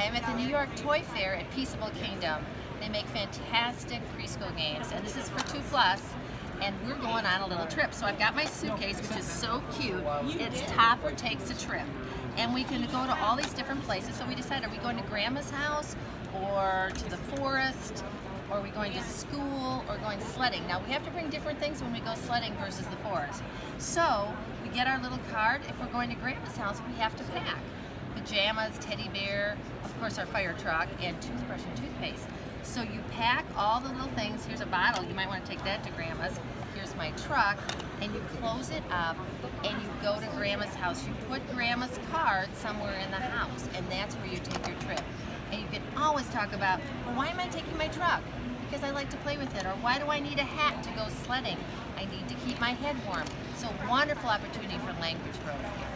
I'm at the New York Toy Fair at Peaceable Kingdom. They make fantastic preschool games, and this is for two plus. And we're going on a little trip. So I've got my suitcase, which is so cute. It's Topper Takes a Trip. And we can go to all these different places. So we decided, are we going to Grandma's house or to the forest? Or are we going to school or going sledding? Now we have to bring different things when we go sledding versus the forest. So we get our little card. If we're going to Grandma's house, we have to pack pajamas, teddy bear, course our fire truck, and toothbrush and toothpaste. So you pack all the little things. Here's a bottle. You might want to take that to Grandma's. Here's my truck. And you close it up and you go to Grandma's house. You put Grandma's card somewhere in the house and that's where you take your trip. And you can always talk about, well, why am I taking my truck? Because I like to play with it. Or why do I need a hat to go sledding? I need to keep my head warm. So wonderful opportunity for language growth here.